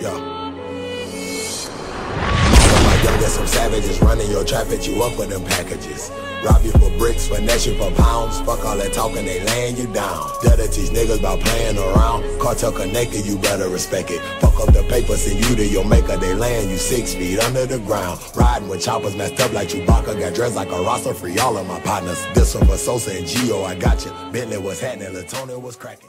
Yeah. Oh Young, there's some savages running your at you up with them packages. Rob you for bricks, finesse you for pounds. Fuck all that talking, they laying you down. That'll teach niggas about playing around. Cartel connected, you better respect it. Fuck up the paper, send you to your maker. They laying you six feet under the ground. Riding with choppers messed up like Chewbacca. Got dressed like a roster, free all of my partners. This one for Sosa and Gio, I got you. Bentley was happening, Latona was cracking.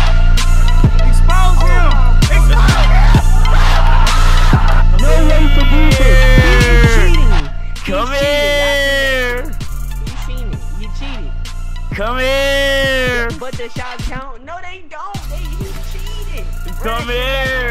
Come here. But the shots count. No, they don't. They you cheating. Come here.